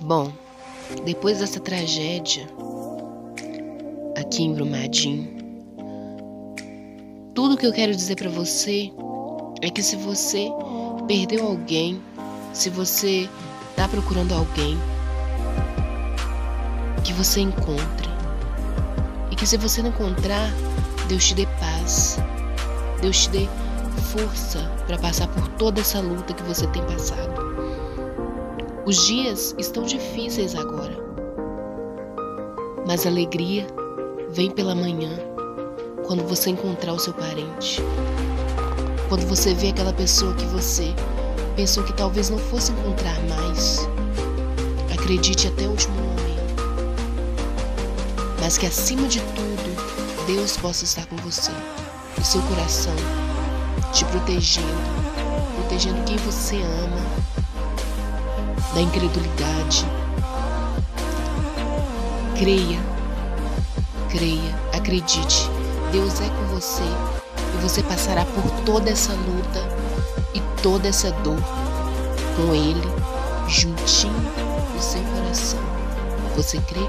Bom, depois dessa tragédia aqui em Brumadinho, tudo que eu quero dizer para você é que se você perdeu alguém, se você tá procurando alguém, que você encontre. E que se você não encontrar, Deus te dê paz. Deus te dê força para passar por toda essa luta que você tem passado. Os dias estão difíceis agora, mas a alegria vem pela manhã quando você encontrar o seu parente. Quando você vê aquela pessoa que você pensou que talvez não fosse encontrar mais. Acredite até o último momento. Mas que acima de tudo, Deus possa estar com você, no seu coração, te protegendo, protegendo quem você ama da incredulidade. Creia, creia, acredite. Deus é com você e você passará por toda essa luta e toda essa dor com Ele juntinho no seu coração. Você crê?